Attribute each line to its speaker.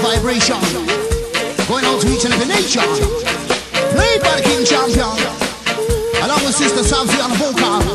Speaker 1: vibration. Going out to each and every nation. Played by the King Champion. Along with Sister Savvy on the vocal.